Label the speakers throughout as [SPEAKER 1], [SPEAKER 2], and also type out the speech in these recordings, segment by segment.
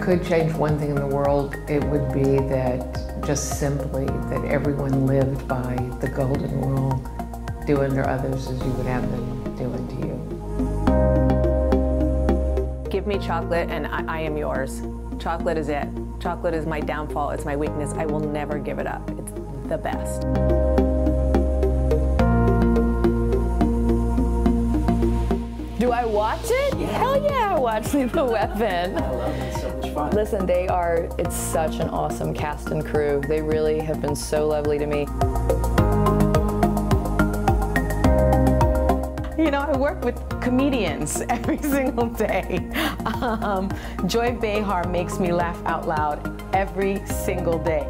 [SPEAKER 1] could change one thing in the world, it would be that just simply that everyone lived by the golden rule do unto others as you would have them do unto
[SPEAKER 2] you. Give me chocolate and I, I am yours. Chocolate is it. Chocolate is my downfall, it's my weakness. I will never give it up. It's the best.
[SPEAKER 3] Watch Lethal Weapon.
[SPEAKER 4] I love it. It's so much fun.
[SPEAKER 3] Listen, they are, it's such an awesome cast and crew. They really have been so lovely to me.
[SPEAKER 5] You know, I work with comedians every single day. Um, Joy Behar makes me laugh out loud every single day.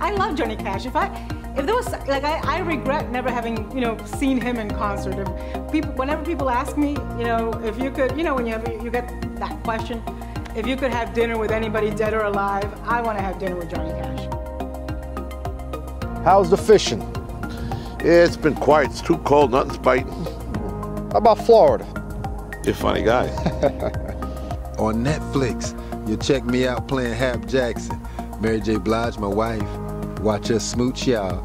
[SPEAKER 6] I love Johnny Cash. If I, if there was like I, I regret never having you know seen him in concert. If people, whenever people ask me, you know, if you could, you know, when you have, you get that question, if you could have dinner with anybody dead or alive, I want to have dinner with Johnny Cash.
[SPEAKER 7] How's the fishing?
[SPEAKER 8] It's been quiet. It's too cold. Nothing's biting.
[SPEAKER 7] How about Florida?
[SPEAKER 8] You're a funny guy.
[SPEAKER 9] On Netflix, you check me out playing Hap Jackson. Mary J. Blige, my wife. Watch us smooch y'all.